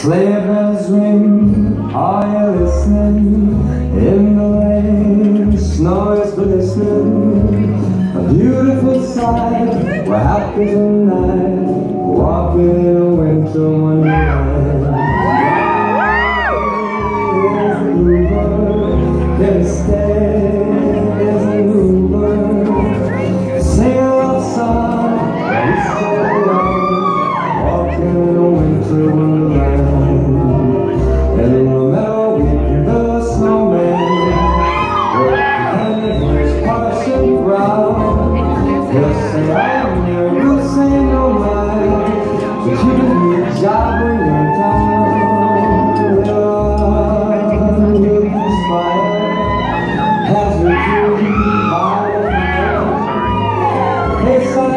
Sleigh bells ring, are you listening? In the lane, snow is glistening. A beautiful sight, we're happy tonight, walking in a winter wonderland. He'll say I'm here, you'll say no but you can be a job when you're in town. Love will inspire as we dream by the night. Hey, son,